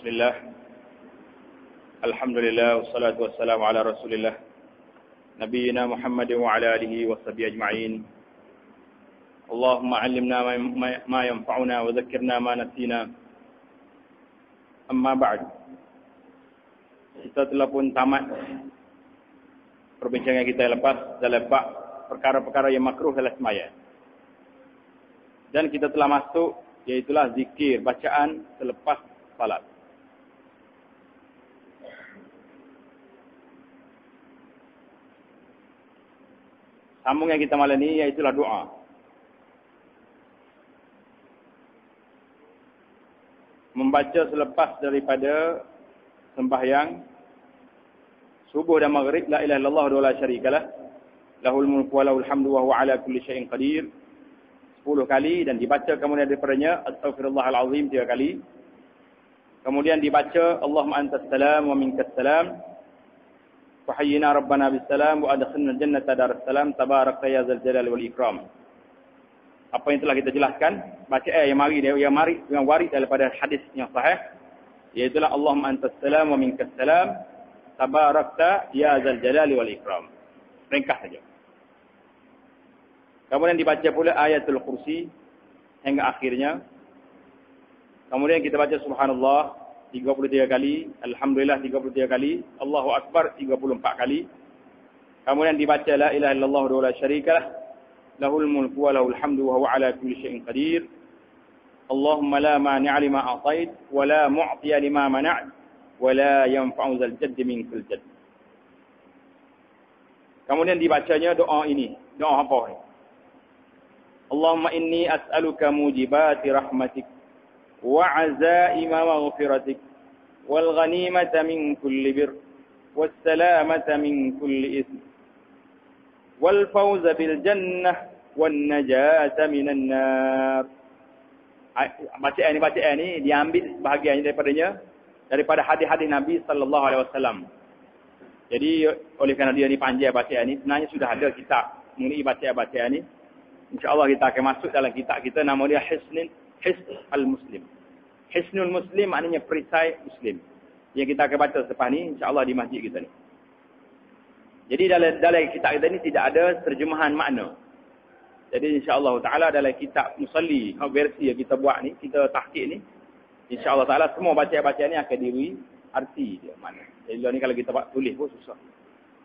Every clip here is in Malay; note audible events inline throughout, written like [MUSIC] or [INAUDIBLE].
Bismillah. Alhamdulillah wassalatu wassalamu ala Rasulillah. Nabiyyina Muhammad wa ala alihi wa sahbihi ajma'in. Allahumma 'allimna ma yanfa'una wa dhakkirna ma nasina. Amma ba'd. Kita telah pun tamat perbincangan kita lepas dalam bab perkara-perkara yang makruh dalam semaya. Dan kita telah masuk iaitulah zikir bacaan selepas salat. Sambung yang kita malam ini iaitulah doa. Membaca selepas daripada sembahyang subuh dan maghrib la ilaha illallah wa la syarikalah lahul mulku wa lahul hamdu wa huwa ala kulli syai'in qadir 10 kali dan dibaca kemudian daripadanya astaghfirullahalazim 3 kali Kemudian dibaca Allahumma antas salam wa minkas salam. Salam wa adkhilna jannata daras salam tabarakta ya zal jalal wal ikram. Apa yang telah kita jelaskan, baca ayat yang mari yang mari yang waris daripada hadis yang sahih iaitu Allahumma antas salam wa minkas salam tabarakta ya zal jalal wal ikram. Ringkas saja. Kemudian dibaca pula ayatul kursi hingga akhirnya Kemudian kita baca subhanallah 33 kali, alhamdulillah 33 kali, Allahu akbar 34 kali. Kemudian dibaca la ilaha illallah wa la syarikalah lahul mulku wa lahul hamdu wa huwa ala kulli syai'in qadir. Allahumma la mani'a lima a'tait wa la mu'tiya lima mana't wa la yanfa'u zal jadd minkal jadd. Kemudian dibacanya doa ini. Doa apa? Allahumma inni as'aluka mujibati rahmatik وعزائم مغفرتك والغنيمة من كل بر والسلامة من كل إثم والفوز بالجنة والنجاة من النار baca ini baca ini diambil bahagiannya daripadanya daripada hadis-hadis Nabi sallallahu alaihi wasallam. Jadi oleh kerana dia ni panjang baca ini sebenarnya sudah ada kitab mengenai baca baca ini. Insya-Allah kita akan masuk dalam kitab kita nama dia Hisnin Hisn al-Muslim. Hisnul Muslim maknanya perisai Muslim. Yang kita akan baca selepas ni insya-Allah di masjid kita ni. Jadi dalam dalam kitab kita ni tidak ada terjemahan makna. Jadi insya-Allah taala dalam kitab Musalli, versi yang kita buat ni, kita tahqiq ni, insya-Allah taala semua bacaan-bacaan ni akan diri arti dia makna. Jadi ni kalau kita buat tulis pun susah.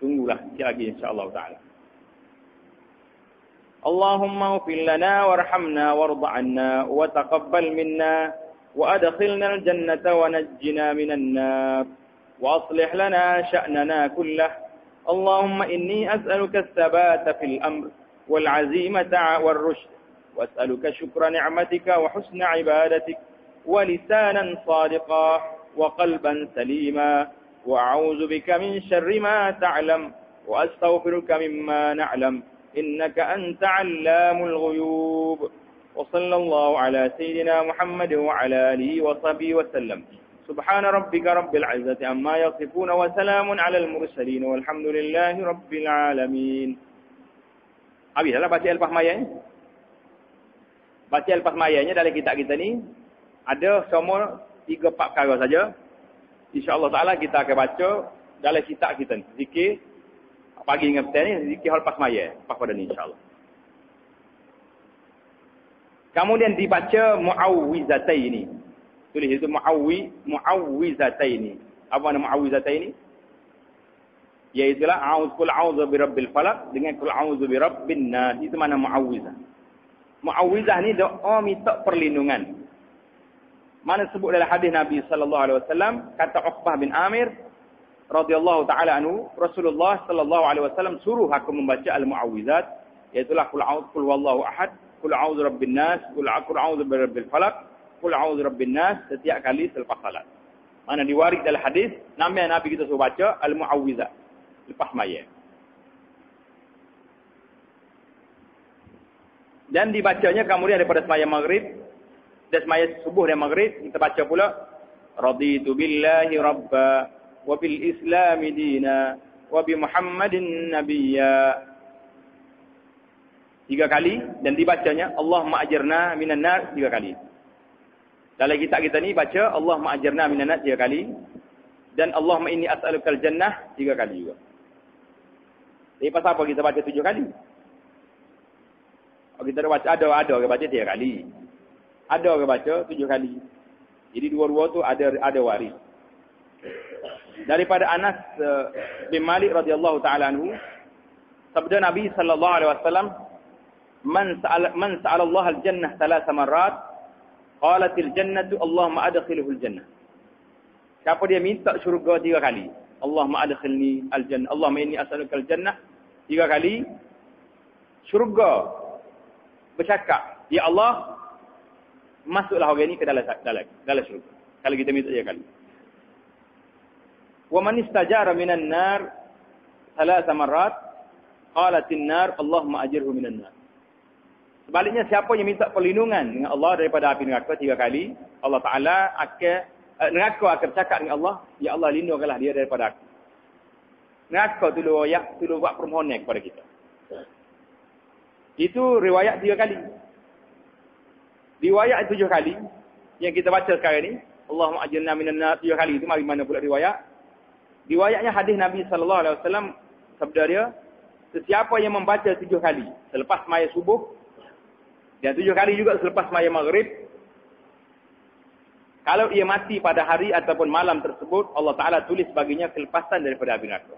Tunggulah sikit lagi insya-Allah taala. Allahumma fil lana warhamna warḍa 'anna wa taqabbal minna وأدخلنا الجنة ونجنا من النار. وأصلح لنا شأننا كله. اللهم إني أسألك الثبات في الأمر والعزيمة والرشد. وأسألك شكر نعمتك وحسن عبادتك. ولسانا صادقا وقلبا سليما. وأعوذ بك من شر ما تعلم. وأستغفرك مما نعلم. إنك أنت علام الغيوب. وصلى الله على سيدنا محمد وعلى آله وصحبه وسلم سبحان ربك رب العزة عما يصفون وسلام على المرسلين والحمد لله رب العالمين Habislah baca lepas mayanya. Baca lepas mayanya dalam kitab kita ni ada semua tiga empat perkara saja. Insya-Allah taala kita akan baca dalam kitab kita ni. Zikir pagi dengan petang ni zikir lepas maya, lepas pada ni insya-Allah. Kemudian dibaca muawwizataini. Tulis itu muawwi muawwizataini. Apa nama muawwizataini? Iaitulah a'udzu qul a'udzu birabbil falaq dengan qul a'udzu birabbin nas. Itu mana muawwizah. Muawwizah ni doa minta perlindungan. Mana sebut dalam hadis Nabi sallallahu alaihi wasallam kata Uqbah bin Amir radhiyallahu taala anhu Rasulullah sallallahu alaihi wasallam suruh aku membaca al-muawwizat iaitulah qul a'udzu qul wallahu ahad Kul a'udzu rabbin nas, kul a'udzu birabbil falaq, kul a'udzu rabbin nas setiap kali selepas salat. Mana diwaris dalam hadis, nama yang Nabi kita suruh baca al-muawwizat lepas maya. Dan dibacanya kemudian daripada semaya maghrib dan semaya subuh dan maghrib kita baca pula raditu billahi wa bil islam dina wa bi muhammadin nabiyya tiga kali dan dibacanya Allah ma'ajirna minan nar tiga kali. Dalam kitab kita ni baca Allah ma'ajarna minan tiga kali dan Allah inni as'alukal jannah tiga kali juga. Jadi pasal apa kita baca tujuh kali? Kita baca ada ada orang baca tiga kali. Ada orang baca tujuh kali. Jadi dua-dua tu ada ada waris. Daripada Anas uh, bin Malik radhiyallahu taala anhu sabda Nabi sallallahu alaihi wasallam man sa'al man sa'ala Allah al-jannah thalath marrat qalatil jannatu Allahumma adkhilhu al-jannah Siapa dia minta syurga tiga kali? Allahumma adkhilni al-jannah. Allahumma inni as'aluka al-jannah tiga kali. Syurga bercakap ya Allah masuklah orang ini ke dalam dalam dalam syurga. Kalau kita minta tiga kali. Wa man istajara minan nar thalath marrat qalatin nar Allahumma ajirhu minan nar Sebaliknya siapa yang minta perlindungan dengan Allah daripada api neraka tiga kali, Allah Taala akan eh, neraka akan bercakap dengan Allah, ya Allah lindungkanlah dia daripada aku. Neraka tu ya, tu buat permohonan kepada kita. Itu riwayat tiga kali. Riwayat tujuh kali yang kita baca sekarang ni, Allahumma ajirna minan nar tiga kali itu mari mana pula riwayat? Riwayatnya hadis Nabi sallallahu alaihi wasallam sabda dia, sesiapa yang membaca tujuh kali selepas maya subuh dan tujuh kali juga selepas maya maghrib. Kalau ia mati pada hari ataupun malam tersebut, Allah Ta'ala tulis baginya kelepasan daripada api neraka.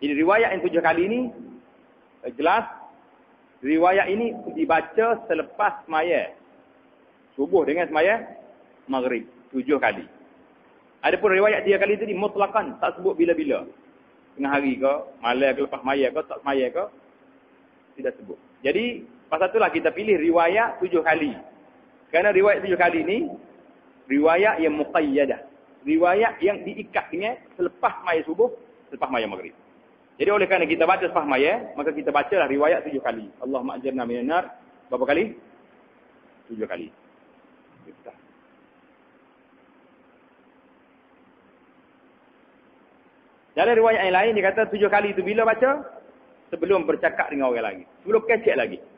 Jadi riwayat yang tujuh kali ini, eh, jelas, riwayat ini dibaca selepas maya. Subuh dengan semaya, maghrib. Tujuh kali. Adapun riwayat tiga kali itu dimutlakan, tak sebut bila-bila. Tengah hari ke, malam ke, lepas maya ke, tak maya ke, tidak sebut. Jadi, Pasal itulah kita pilih riwayat tujuh kali. Kerana riwayat tujuh kali ini, riwayat yang muqayyadah. Riwayat yang diikat dengan selepas maya subuh, selepas maya maghrib. Jadi oleh kerana kita baca selepas maya, maka kita bacalah riwayat tujuh kali. Allah ma'ajarna minanar. Berapa kali? Tujuh kali. Dalam riwayat yang lain, dia kata tujuh kali itu bila baca? Sebelum bercakap dengan orang lagi. Sebelum kecek lagi.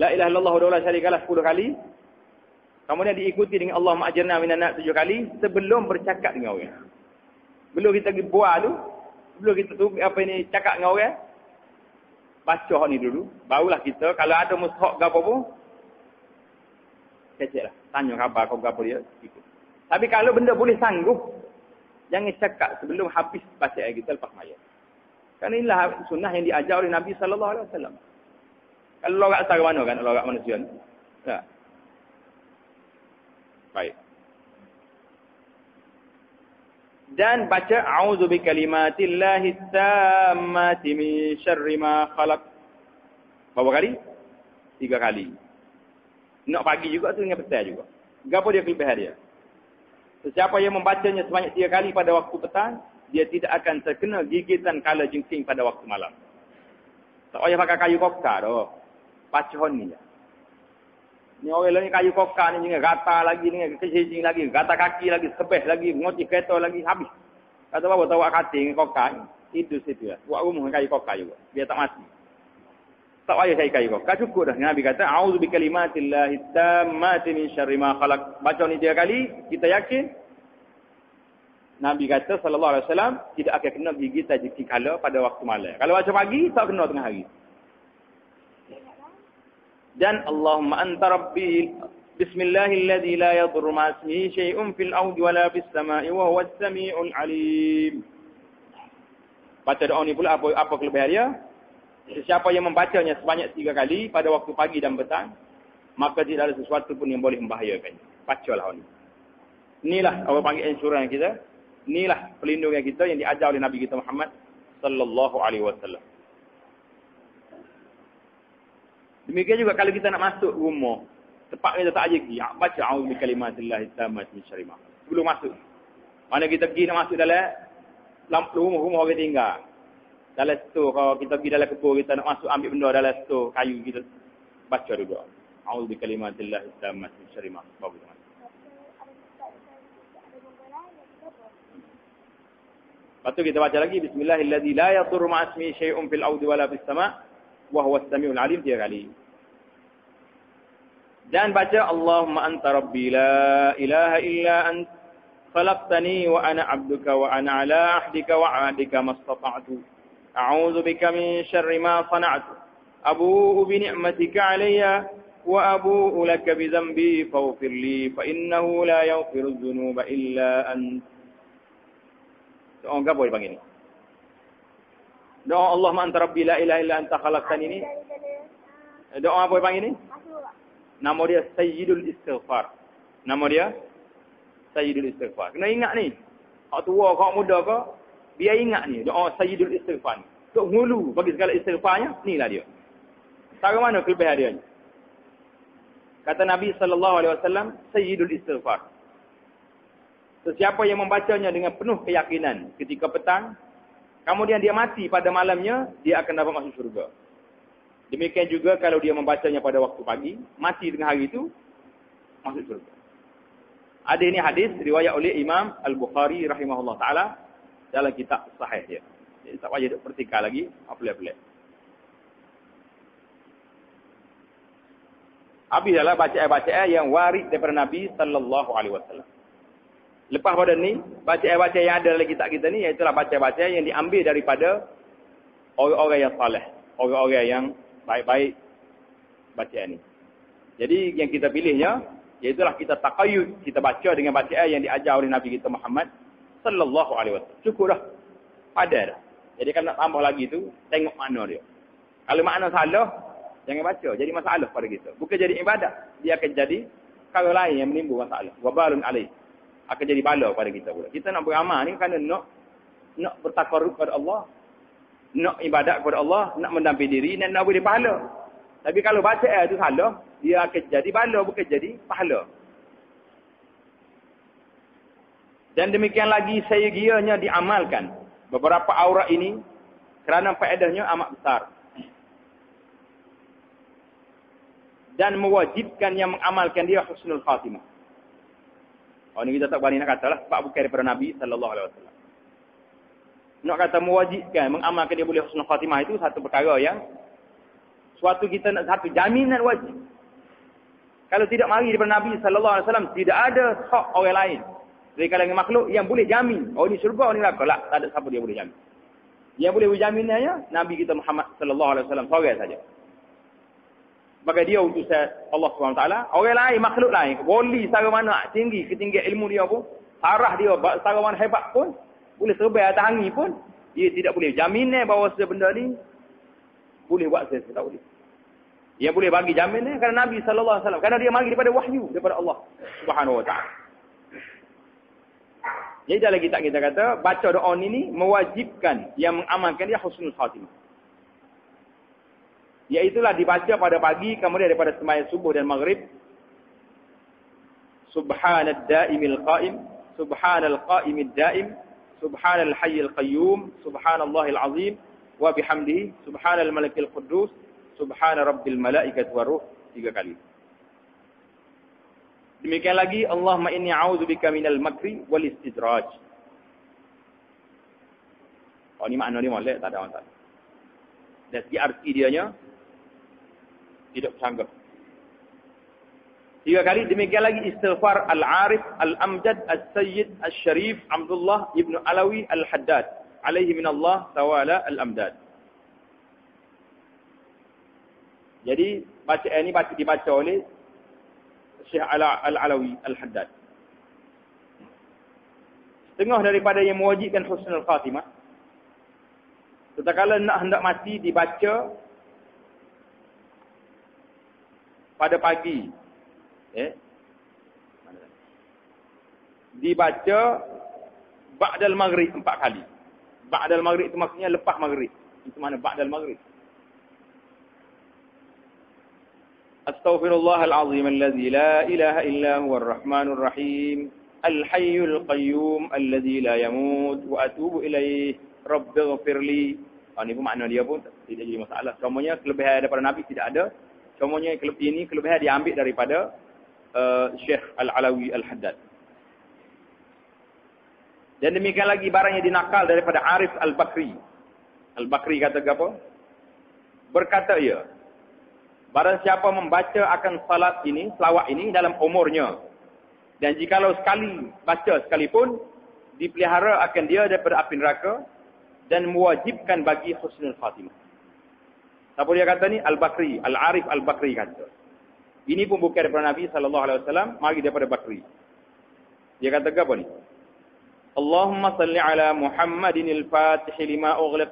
La ilaha illallah wa la syarikalah 10 kali. Kemudian diikuti dengan Allah ma'ajarna minan nas 7 kali sebelum bercakap dengan orang. Belum kita pergi buat tu, belum kita tu apa ini cakap dengan orang. Baca ni dulu, barulah kita kalau ada mushaf ke apa pun keceklah. Tanya khabar kau apa dia ikut. Tapi kalau benda boleh sanggup jangan cakap sebelum habis baca kita lepas maya. Kerana inilah sunnah yang diajar oleh Nabi sallallahu alaihi wasallam. Kalau lorak asal mana kan? Lorak manusia ni. Ya. Baik. Dan baca a'udzu bikalimatillahi tammati min syarri ma khalaq. Berapa kali? Tiga kali. Nak pagi juga tu dengan petang juga. Gapo dia kelebihan dia? Sesiapa yang membacanya sebanyak tiga kali pada waktu petang, dia tidak akan terkena gigitan kala jengking pada waktu malam. Tak payah pakai kayu kokar dah pacon ni. Ni orang lain kayu kokar ni dengan gata lagi dengan kecil lagi, gata kaki lagi, sebeh lagi, ngoti kereta lagi habis. Kata apa tahu kating kokar itu situ ya. Buat rumah kayu kokar juga. Biar tak mati. Tak payah cari kayu kokar. Cukup dah. Nabi kata, A'udhu bi kalimatillahi tammati min syarri ma khalaq. Baca ni tiga kali, kita yakin. Nabi kata, sallallahu alaihi wasallam, tidak akan kena gigi tajik kala pada waktu malam. Kalau baca pagi, tak kena tengah hari dan Allahumma anta rabbi bismillahilladzi la yadurru ma ismihi syai'un fil ardi wala fis sama'i wa huwas samiul alim. Baca doa ni pula apa apa kelebihan dia? Sesiapa yang membacanya sebanyak tiga kali pada waktu pagi dan petang maka tidak ada sesuatu pun yang boleh membahayakan. Bacalah ni. Inilah apa panggil insurans kita. Inilah pelindungan kita yang diajar oleh Nabi kita Muhammad sallallahu alaihi wasallam Demikian juga kalau kita nak masuk rumah, tempat kita tak ajak ya, baca a'udzu bikalimatillah tammati min syarri ma. Sebelum masuk. Mana kita pergi nak masuk dalam lampu rumah-rumah orang tinggal. Dalam store kalau kita pergi dalam kebun kita nak masuk ambil benda dalam store kayu kita baca dulu. A'udzu bikalimatillah tammati min syarri ma. Bagus. Lepas tu kita baca lagi bismillahirrahmanirrahim la yadurru ma'asmi syai'un fil ardi wala fis sama' wa huwa as-sami'ul 'alim tiga kali. Dan baca Allahumma anta rabbi la ilaha illa ant khalaqtani wa ana 'abduka wa ana 'ala 'ahdika wa 'adika mastata'tu. A'udzu bika min syarri ma sana'tu. Abu'u bi ni'matika 'alayya wa abu'u laka bi dhanbi faghfir li fa innahu la yaghfiru dhunuba illa ant. Doa apa boleh panggil ni? Doa Allah ma anta rabbi la ilaha illa anta khalaqtani ni. Doa apa boleh panggil ni? Nama dia Sayyidul Istighfar. Nama dia Sayyidul Istighfar. Kena ingat ni. Hak tua kau muda kau, biar ingat ni doa Sayyidul Istighfar ni. Tok ngulu bagi segala istighfarnya, inilah dia. Tak mana kelebihan dia ni. Kata Nabi sallallahu alaihi wasallam, Sayyidul Istighfar. Sesiapa yang membacanya dengan penuh keyakinan ketika petang, kemudian dia mati pada malamnya, dia akan dapat masuk syurga. Demikian juga kalau dia membacanya pada waktu pagi, mati dengan hari itu, masuk surga. Ada ini hadis riwayat oleh Imam Al-Bukhari rahimahullah ta'ala dalam kitab sahih dia. Jadi tak payah pertikar lagi, apa-apa. Habis adalah bacaan-bacaan yang warid daripada Nabi sallallahu alaihi wasallam. Lepas pada ni, bacaan-bacaan yang ada dalam kitab kita ni, iaitu bacaan-bacaan yang diambil daripada orang-orang yang saleh. Orang-orang yang baik-baik bacaan ni. Jadi yang kita pilihnya iaitulah kita taqayyud, kita baca dengan bacaan yang diajar oleh Nabi kita Muhammad sallallahu alaihi wasallam. Cukup dah. Pada dah. Jadi kalau nak tambah lagi tu, tengok mana dia. Kalau makna salah, jangan baca. Jadi masalah pada kita. Bukan jadi ibadat. Dia akan jadi kalau lain yang menimbul masalah. Wabalun alaih. Akan jadi bala pada kita pula. Kita nak beramal ni kerana nak nak bertakarruf kepada Allah nak ibadat kepada Allah, nak mendampingi diri dan nak beri pahala. Tapi kalau baca ayat itu salah, dia akan jadi pahala bukan jadi pahala. Dan demikian lagi saya gianya diamalkan beberapa aurat ini kerana faedahnya amat besar. Dan mewajibkan yang mengamalkan dia husnul khatimah. Oh ini kita tak berani nak kata lah. Sebab bukan daripada Nabi wasallam nak kata mewajibkan mengamalkan dia boleh husnul khatimah itu satu perkara yang suatu kita nak satu jaminan wajib. Kalau tidak mari daripada Nabi sallallahu alaihi wasallam tidak ada hak orang lain dari kalangan makhluk yang boleh jamin oh ini syurga oh ini neraka lah tak ada siapa dia boleh jamin. Yang boleh berjaminannya Nabi kita Muhammad sallallahu alaihi wasallam seorang saja. Bagi dia utusan Allah SWT. Orang lain, makhluk lain. Boleh secara mana tinggi, ketinggian ilmu dia pun. Sarah dia, secara mana hebat pun boleh terbang atas angin pun, dia tidak boleh jaminan bahawa benda ni boleh buat saya, tak boleh. Dia boleh bagi jaminan kerana Nabi sallallahu alaihi wasallam kerana dia mari daripada wahyu daripada Allah Subhanahu wa taala. Jadi dalam kitab kita kata baca doa ini mewajibkan yang mengamalkan dia husnul khatimah. Iaitulah dibaca pada pagi kemudian daripada sembahyang subuh dan maghrib. Subhanad daimil qaim, subhanal qaimid daim, Subhanal Hayyul Qayyum, Subhanallahil Azim, wa bihamdihi, Subhanal Malikil Quddus, Subhana Rabbil Malaikat wa Ruh tiga kali. Demikian lagi Allahumma inni a'udzubika minal makri wal istidraj. Oh ni makna dia molek tak ada masalah. Dan segi arti dia nya tidak sanggup. Tiga kali demikian lagi istighfar Al-Arif Al-Amjad Al-Sayyid Al-Sharif Abdullah Ibn Alawi Al-Haddad alaihi minallah tawala Al-Amdad. Jadi baca ini baca dibaca oleh Syekh Al-Alawi Al-Haddad. Setengah daripada yang mewajibkan husnul khatimah Tatkala nak hendak mati dibaca pada pagi Eh? Dibaca Ba'dal Maghrib empat kali. Ba'dal Maghrib itu maksudnya lepas Maghrib. Itu mana Ba'dal Maghrib. Astaghfirullahalazim alladzi la ilaha illa huwa ar-rahmanur rahim. Al-hayyul qayyum alladzi la yamut wa atubu ilaih. Rabbighfirli. Ah ini pun makna dia pun tidak jadi masalah. Semuanya kelebihan daripada Nabi tidak ada. Semuanya ini kelebihan diambil daripada Uh, Syekh Al-Alawi Al-Haddad. Dan demikian lagi barang yang dinakal daripada Arif Al-Bakri. Al-Bakri kata apa? Berkata ia, Barang siapa membaca akan salat ini, selawat ini dalam umurnya. Dan jikalau sekali baca sekalipun, dipelihara akan dia daripada api neraka dan mewajibkan bagi husnul khatimah. Siapa dia kata ni? Al-Bakri. Al-Arif Al-Bakri kata. Ini pun bukan daripada Nabi SAW. Mari daripada Bakri. Dia kata apa ni? Allahumma salli ala Muhammadin al-Fatih lima ughliq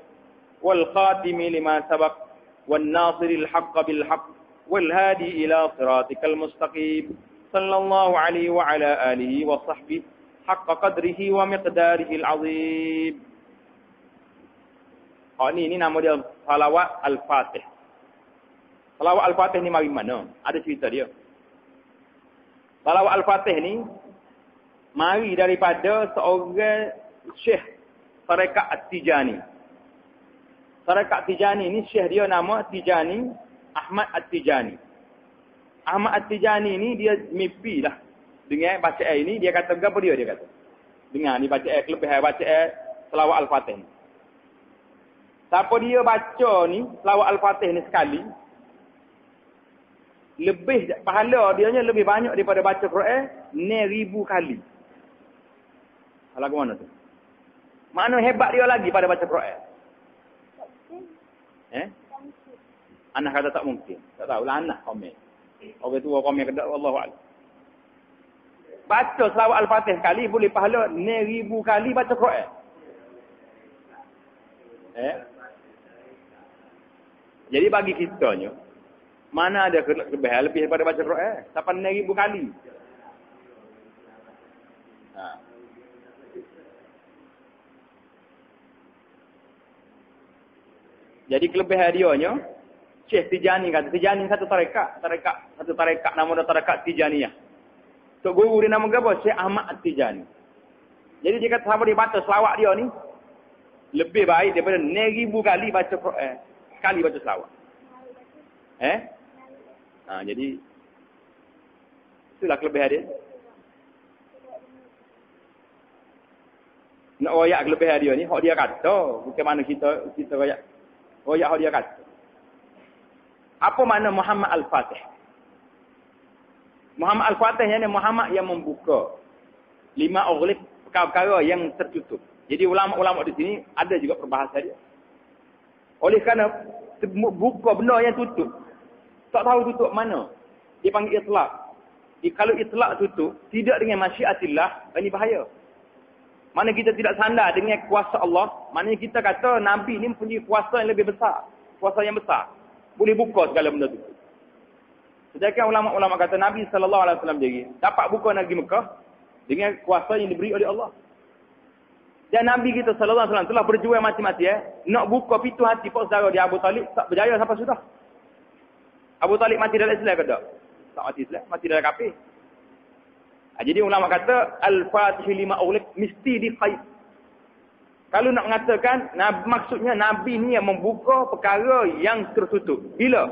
wal khatimi lima sabaq والناصر الحق بالحق والهادي إلى صراطك المستقيم صلى الله عليه وعلى آله وصحبه حق قدره ومقداره العظيم Oh ni, ni nama dia Salawat Al-Fatih. Salawat Al-Fatih ni mari mana? Ada cerita dia. Salawat Al-Fatih ni, mari daripada seorang Syekh Tarekat At-Tijani. Tarekat Tijani ni syekh dia nama Tijani Ahmad At-Tijani. Ahmad At-Tijani ni dia mimpi lah. Dengan baca air ni dia kata apa dia dia kata. Dengar ni baca air kelebihan baca air selawat Al-Fatih. Siapa dia baca ni selawat Al-Fatih ni sekali lebih pahala dia lebih banyak daripada baca Quran ni ribu kali. Lagu mana tu? Mana hebat dia lagi pada baca Quran? Eh? Anak kata tak mungkin. Tak tahu lah anak komen. Orang tua komen Allah Allah. Baca selawat Al-Fatih kali boleh pahala ni ribu kali baca Quran. Eh? Jadi bagi kita ni, mana ada kelebihan lebih daripada baca Quran? Sampai ni ribu kali. Ha. Jadi kelebihan dia nya Syekh Tijani kata Tijani satu tarekat, tarekat satu tarekat nama dia tarekat Tijaniyah. Tok guru dia nama apa? Syekh Ahmad Tijani. Jadi dia kata siapa dia baca selawat dia ni lebih baik daripada 9000 kali baca Quran, sekali baca selawat. Eh? Ha, jadi itulah kelebihan dia. Nak royak kelebihan dia ni, hak dia kata, bukan mana kita kita royak Oh ya dia kata. Apa makna Muhammad Al-Fatih? Muhammad Al-Fatih ini Muhammad yang membuka lima ughliq perkara-perkara yang tertutup. Jadi ulama-ulama di sini ada juga perbahasan dia. Oleh kerana buka benda yang tutup. Tak tahu tutup mana. Dia panggil itlaq. Jadi, kalau itlaq tutup, tidak dengan masyiatillah, ini bahaya. Mana kita tidak sandar dengan kuasa Allah, mana kita kata Nabi ni punya kuasa yang lebih besar. Kuasa yang besar. Boleh buka segala benda tu. Sedangkan ulama-ulama kata Nabi SAW jadi dapat buka negeri Mekah dengan kuasa yang diberi oleh Allah. Dan Nabi kita wasallam telah berjuang mati-mati eh nak buka pintu hati pak saudara dia Abu Talib tak berjaya sampai sudah. Abu Talib mati dalam Islam ke tak? Tak mati Islam, mati dalam kafir. Ha, jadi ulama kata al-fatih lima ulik mesti dikait. Kalau nak mengatakan nabi, maksudnya nabi ni yang membuka perkara yang tertutup. Bila?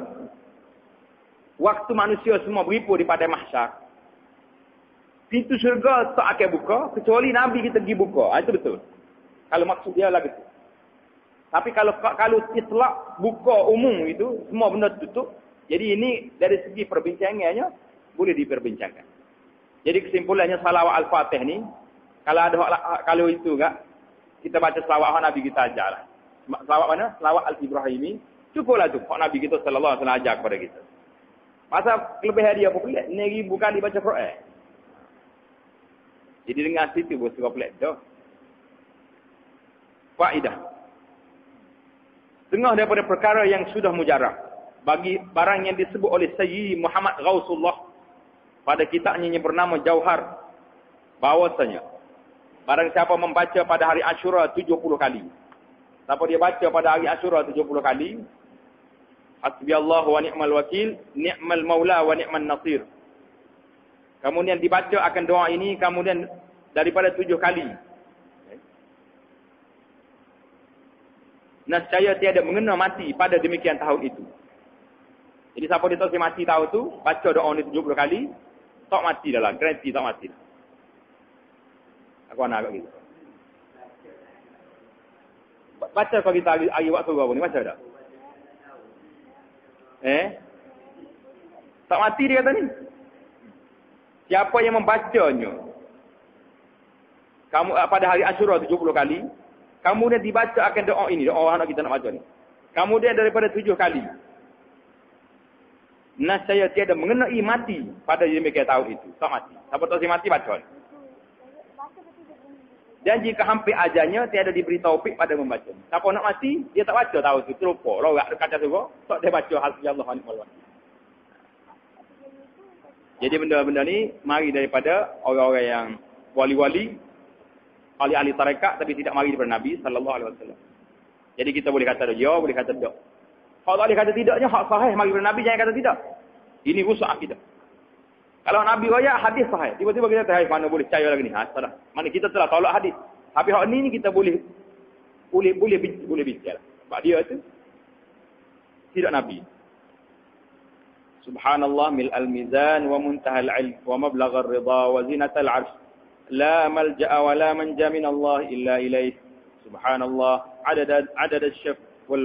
Waktu manusia semua beripu di padang mahsyar. Pintu syurga tak akan buka kecuali nabi kita pergi buka. Ha, itu betul. Kalau maksud dia lagi tu. Tapi kalau kalau itlak buka umum itu semua benda tutup. Jadi ini dari segi perbincangannya boleh diperbincangkan. Jadi kesimpulannya salawat al-fatih ni, kalau ada kalau itu enggak, kita baca salawat Nabi kita ajarlah. Salawat mana? Salawat al-Ibrahimi. Cukuplah tu. Hak Nabi kita sallallahu alaihi wasallam ajar kepada kita. Masa kelebihan dia apa pelik? Ni ribu kali baca Quran. Jadi dengan situ bos suka pelik tu. Faedah. Tengah daripada perkara yang sudah mujarab. Bagi barang yang disebut oleh Sayyid Muhammad Gausullah pada kitabnya yang bernama Jauhar. Bahwasanya barang siapa membaca pada hari Ashura 70 kali. Siapa dia baca pada hari Ashura 70 kali hasbiyallahu wa ni'mal wakil ni'mal maula wa ni'man nasir. Kemudian dibaca akan doa ini kemudian daripada tujuh kali. Nascaya tiada mengenal mati pada demikian tahun itu. Jadi siapa dia tahu si mati tahu tu, baca doa ni 70 kali, tak mati dah lah. Garanti tak mati. Aku anak agak gitu. Baca kalau kita hari, waktu berapa ni. Baca tak? Eh? Tak mati dia kata ni. Siapa yang membacanya? Kamu ah, pada hari Ashura 70 kali, kamu dia dibaca akan doa ini, doa anak kita nak baca ni. Kamu dia daripada tujuh kali. Nas saya tiada mengenai mati pada yang mereka tahu itu. Tak mati. Siapa tahu si mati baca. Dan jika hampir ajarnya, tiada diberi taufik pada membaca. Siapa nak mati, dia tak baca tahu itu. Terlupa. Lorak dekat kaca tu. Tak dia baca hasbi Allah Jadi benda-benda ni, mari daripada orang-orang yang wali-wali, ahli-ahli tarekat, tapi tidak mari daripada Nabi SAW. Jadi kita boleh kata dia, boleh kata dia. Kalau tak kata tidaknya, hak sahih mari daripada Nabi, jangan kata tidak. Ini rusak kita. Kalau Nabi raya hadis sahih. Tiba-tiba kita tahu mana boleh percaya lagi ni. Ha, salah. Mana kita telah tolak hadis. Tapi hak ni kita boleh boleh boleh boleh bicara. Sebab dia tu tidak Nabi. Subhanallah mil al-mizan wa muntaha al-ilm wa mablagh ar-ridha wa zinat al-'arsh. La malja'a wa la manja min Allah illa ilayh. Subhanallah adad adad ash-shaf wal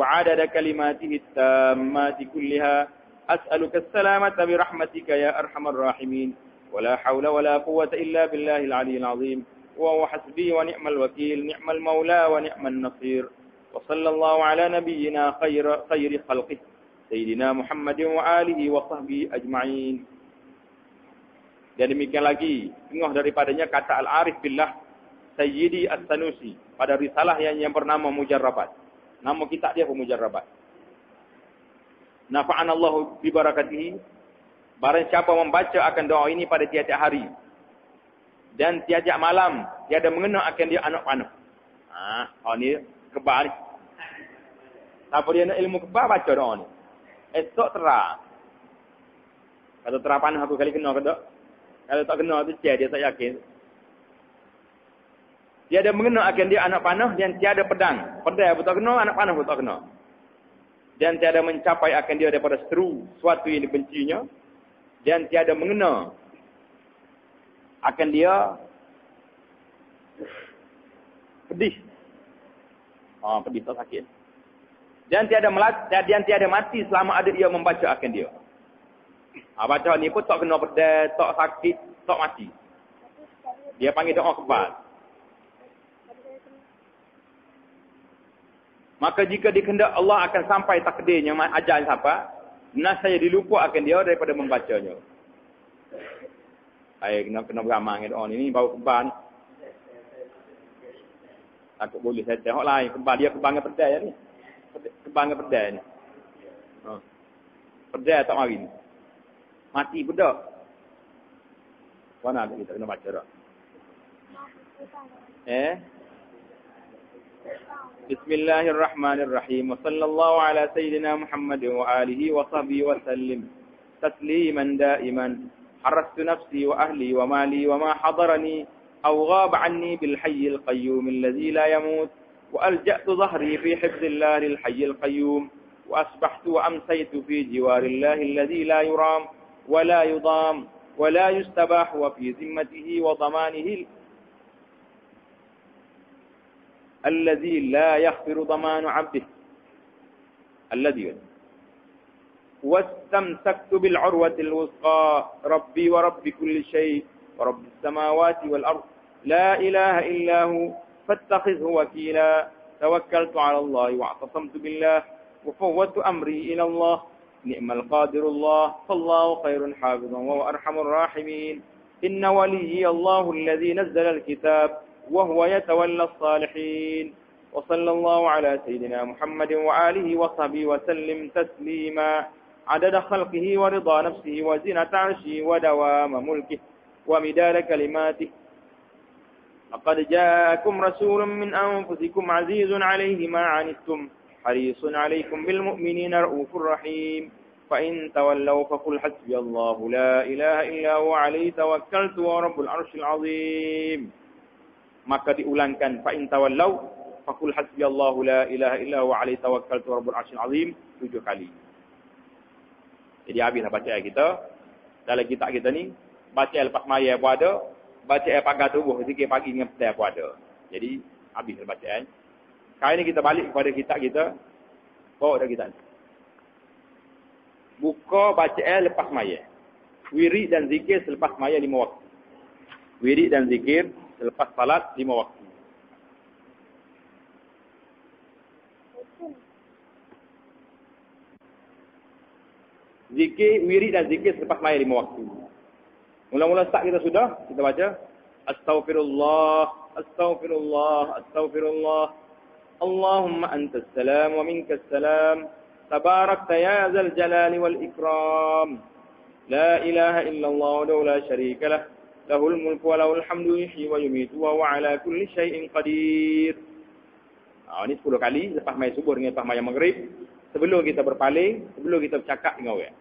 adad kalimatihi at-tammati kullaha أسألك السلامة برحمتك يا أرحم الراحمين. ولا حول ولا قوة إلا بالله العلي العظيم. وهو حسبي ونعم الوكيل نعم المولى ونعم النصير. وصلى الله على نبينا خير خير خلقه سيدنا محمد وآله وصحبه أجمعين. Dan demikian lagi, tengah daripadanya kata Al-Arif Billah Sayyidi As-Sanusi pada risalah yang, yang bernama Mujarrabat. Nama kitab dia pun Mujarrabat nafa'anallahu bi barakatihi. Barang siapa membaca akan doa ini pada tiap-tiap hari. Dan tiap-tiap malam tiada mengenal akan dia anak panah. Ha oh ni kebal siapa dia nak ilmu kebal baca doa ni. Esok terang. Kalau terang panah aku kali kena ke tak? Kalau tak kena tu dia tak yakin Tiada mengenal akan dia anak panah dan tiada pedang. Pedang pun tak kena, anak panah pun tak kena dan tiada mencapai akan dia daripada seru suatu yang dibencinya dan tiada mengena akan dia pedih. Ah pedih tak sakit. Dan tiada melat dan tiada mati selama ada dia membaca akan dia. Ah baca ni pun tak kena pedih tak sakit tak mati. Dia panggil doa kebal Maka jika dikendak Allah akan sampai takdirnya ajal siapa, nas saya dilupa akan dia daripada membacanya. Saya kena kena beramal dengan orang ini baru kebal ni. Takut boleh saya tengok lain kebal dia kebal dengan pedai ni. Kebal dengan pedai ni. Ha. Pedai tak mari ni. Mati budak. Mana kita kena baca dah. Eh? بسم الله الرحمن الرحيم. وصلى الله على سيدنا محمد وآله وصحبه وسلم تسليما دائما. حرست نفسي وأهلي ومالي وما حضرني أو غاب عني بالحي القيوم الذي لا يموت. وألجأت ظهري في حفظ الله للحي القيوم. وأصبحت وأمسيت في جوار الله الذي لا يرام ولا يضام ولا يستباح وفي ذمته وضمانه الذي لا يغفر ضمان عبده. الذي. واستمسكت بالعروة الوثقى ربي ورب كل شيء ورب السماوات والأرض. لا إله إلا هو فاتخذه وكيلا. توكلت على الله واعتصمت بالله وفوت أمري إلى الله. نعم القادر الله فالله خير حافظا وهو أرحم الراحمين. إن ولي الله الذي نزل الكتاب وهو يتولى الصالحين. وصلى الله على سيدنا محمد وآله وصحبه وسلم تسليما. عدد خلقه ورضا نفسه وزنة عرشه ودوام ملكه ومدار كلماته. لقد جاءكم رسول من أنفسكم عزيز عليه ما عنتم حريص عليكم بالمؤمنين رؤوف رحيم. فإن تولوا فقل حسبي الله لا إله إلا هو عليه توكلت ورب العرش العظيم. Maka diulangkan fa in tawallau faqul hasbiyallahu la ilaha illa huwa alaihi tawakkaltu rabbul arsyil azim tujuh kali. Jadi habislah baca ayat kita. Dalam kitab kita ni baca ayat lepas maya pun ada, baca ayat pagar tubuh zikir pagi dengan petang pun ada. Jadi habislah baca ayat. Kali ni kita balik kepada kitab kita. Bawa dah kita. buka bacaan lepas maya. Wirid dan zikir selepas maya lima waktu. Wirid dan zikir selepas salat lima waktu. Zikir mirip dan zikir selepas mai lima waktu. Mula-mula start kita sudah, kita baca. Astaghfirullah, astaghfirullah, astaghfirullah. Allahumma antas salam wa minkas salam. Tabarakta ya zal jalali wal ikram. La ilaha illallah wa la sharika lah. له الملك وله الحمد يحيي ويميت وهو على كل شيء قدير Ha, ini sepuluh kali lepas mai subuh dengan lepas mai maghrib. Sebelum kita berpaling, sebelum kita bercakap dengan orang.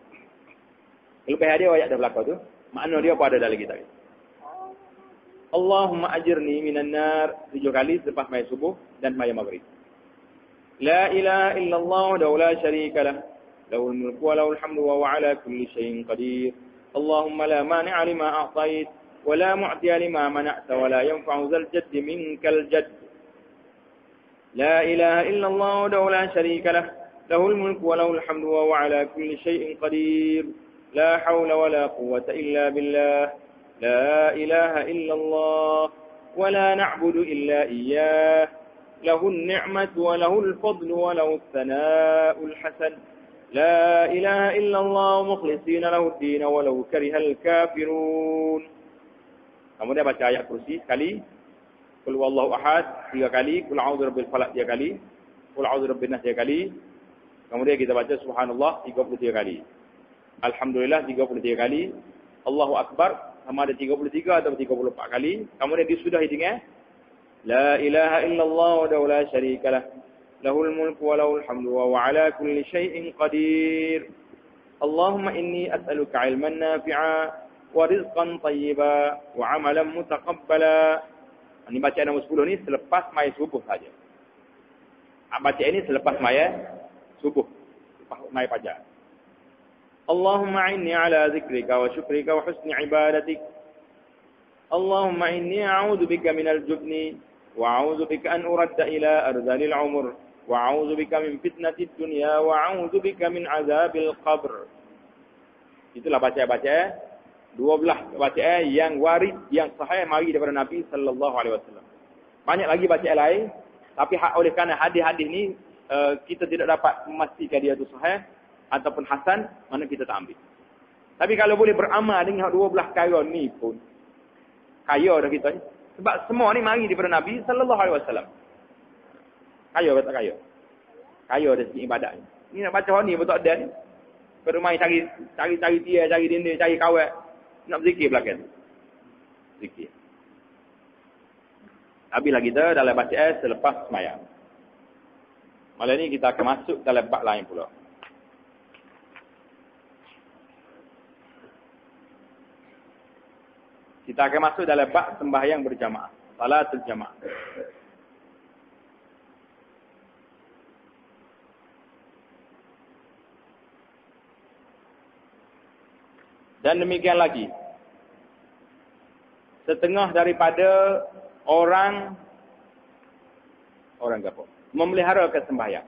Lepas hari ayat dah belakang tu. Makna dia apa ada dalam kita? Allahumma ajirni minan nar tujuh kali lepas mai subuh dan mai maghrib. La ilaha illallah wa la syarika lah. Lahul mulku wa lahul hamdu wa huwa ala kulli syai'in qadir. Allahumma la mani'a lima a'tait ولا معطي لما منعت ولا ينفع ذا الجد منك الجد. لا إله إلا الله وحده لا شريك له له الملك وله الحمد وهو على كل شيء قدير. لا حول ولا قوة إلا بالله. لا إله إلا الله ولا نعبد إلا إياه. له النعمة وله الفضل وله الثناء الحسن. لا إله إلا الله مخلصين له الدين ولو كره الكافرون. Kemudian baca ayat kursi sekali. Qul wallahu ahad tiga kali. qul a'udzu birabbil falaq tiga kali. qul a'udzu birabbin nas tiga kali. Kemudian kita baca subhanallah 33 kali. Alhamdulillah 33 kali. Allahu Akbar sama ada 33 atau 34 kali. Kemudian disudahi dengan La ilaha illallah wa daulah syarikalah. Lahul mulku wa lahul hamdu wa ala kulli syai'in qadir. Allahumma inni as'aluka ilman nafi'a ورزقا طيبا وعملا متقبلا mutaqabbala. Ini bacaan nombor 10 ni selepas mai subuh saja. Baca ini selepas mai subuh, selepas mai fajar. Allahumma inni ala zikrika wa syukrika wa husni ibadatik. Allahumma inni a'udzu bika minal jubni wa a'udzu bika an uradda ila ardhalil umur. wa a'udzu bika min fitnati dunya wa a'udzu bika min azabil qabr. Itulah baca-baca dua belah baca yang warid yang sahih mari daripada Nabi sallallahu alaihi wasallam. Banyak lagi baca lain tapi oleh kerana hadis-hadis ni uh, kita tidak dapat memastikan dia itu sahih ataupun hasan mana kita tak ambil. Tapi kalau boleh beramal dengan dua belah kaya ni pun kaya dah kita ni. Sebab semua ni mari daripada Nabi sallallahu alaihi wasallam. Kaya ke tak kaya? Kaya dari segi ibadat ni. Ni nak baca ni betul ada ni. Baru main cari cari cari dia, cari dinding, cari kawat. Nak zikir belakang. Zikir. Habislah kita dalam bacaan selepas semayang. Malam ni kita akan masuk dalam bab lain pula. Kita akan masuk dalam bab sembahyang berjamaah. Salatul jamaah. Dan demikian lagi. Setengah daripada orang orang apa? Memelihara kesembahyang.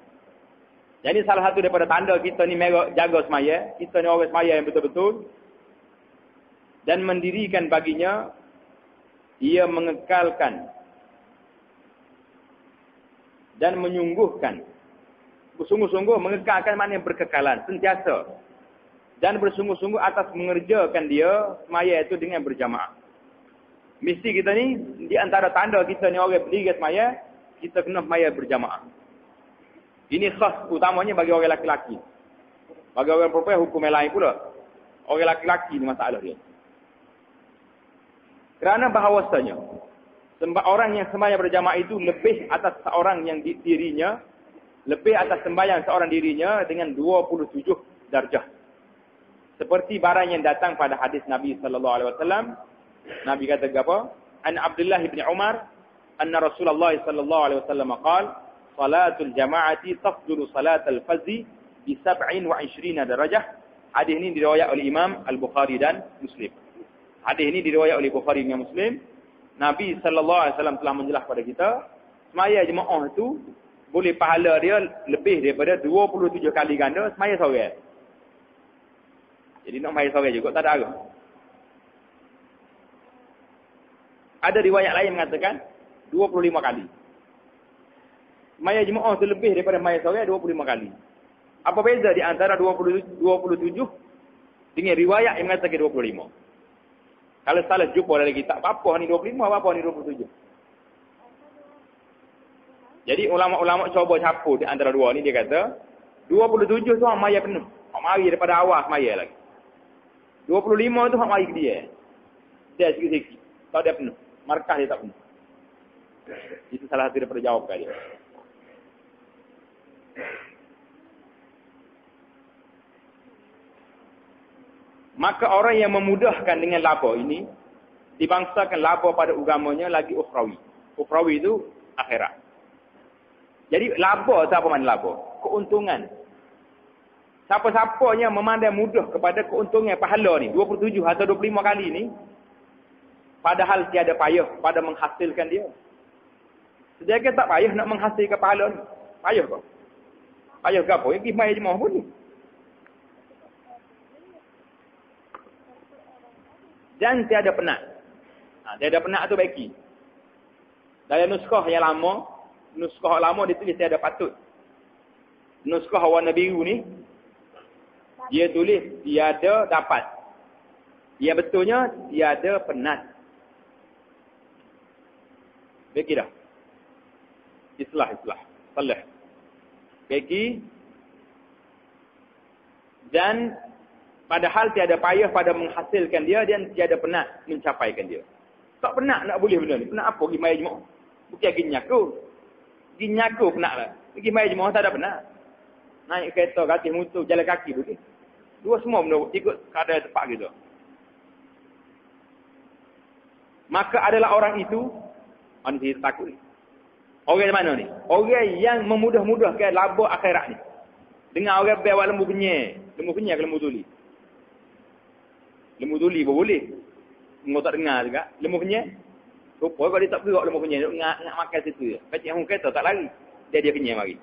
Jadi salah satu daripada tanda kita ni jaga semaya, kita ni orang semaya yang betul-betul, dan mendirikan baginya ia mengekalkan dan menyungguhkan bersungguh-sungguh mengekalkan makna berkekalan sentiasa dan bersungguh-sungguh atas mengerjakan dia semaya itu dengan berjamaah. Mesti kita ni di antara tanda kita ni orang berdiri semaya kita kena semaya berjamaah. Ini khas utamanya bagi orang laki-laki bagi orang perempuan hukum yang lain pula. Orang laki-laki ni masalah dia. Kerana bahawasanya sembah orang yang sembahyang berjamaah itu lebih atas seorang yang di dirinya lebih atas sembahyang seorang dirinya dengan 27 darjah. Seperti barang yang datang pada hadis Nabi sallallahu alaihi wasallam. Nabi kata apa? An Abdullah bin Umar anna Rasulullah sallallahu alaihi wasallam qala salatul jama'ati tafdulu salatal fazzi bi 27 darajah. Hadis ini diriwayatkan oleh Imam Al-Bukhari dan Muslim. Hadis ini diriwayat oleh Bukhari dan Muslim. Nabi sallallahu alaihi wasallam telah menjelaskan kepada kita, semaya jemaah itu boleh pahala dia lebih daripada 27 kali ganda semaya seorang. Jadi nak mai sore juga tak ada arah. Ada riwayat lain mengatakan 25 kali. Maya jemaah itu lebih daripada maya sore 25 kali. Apa beza di antara 20, 27 dengan riwayat yang mengatakan 25? Kalau salah jumpa dalam kitab, apa ni 25, apa ni 27? Jadi ulama-ulama cuba capu di antara dua ni dia kata 27 tu hak maya penuh. Hak mari daripada awal maya lagi. 25 tu hak mari ke dia. Dia sikit-sikit. Tak dia penuh. Markah dia tak penuh. Itu salah satu daripada jawab dia. Maka orang yang memudahkan dengan laba ini dibangsakan laba pada agamanya lagi ukhrawi. Ukhrawi itu akhirat. Jadi laba tu apa makna laba? Keuntungan. Siapa-siapa yang memandang mudah kepada keuntungan pahala ni 27 atau 25 kali ni padahal tiada payah pada menghasilkan dia. Sejak tak payah nak menghasilkan pahala ni. Payah kau. Payah apa? Yang pergi jemaah pun ni. Dan tiada penat. Ha, tiada penat tu baiki. Dalam nuskah yang lama, nuskah lama ditulis tiada patut. Nuskah warna biru ni, dia tulis tiada dapat. Dia betulnya tiada penat. Baiki dah. Islah, islah. Salah. Baiki. Dan padahal tiada payah pada menghasilkan dia dan tiada penat mencapaikan dia. Tak penat nak boleh benda ni. Penat apa pergi mai jemaah? Bukan pergi nyaku. Pergi nyaku penat lah. Pergi mai jemaah tak ada penat. Naik kereta, kaki mutu, jalan kaki boleh. Dua semua benda ikut keadaan tepat gitu. Maka adalah orang itu, manusia takut ni. Orang mana ni? Orang yang memudah-mudahkan laba akhirat ni. Dengan orang bawa lembu kenyai. Lembu kenyai ke lembu tuli? Lembu tuli pun boleh. Engkau tak dengar juga. Lembu kenyai? Rupa kalau dia tak berak lembu kenyai. Dia nak makan situ je. Kacik yang kereta tak lari. Dia dia kenyai mari.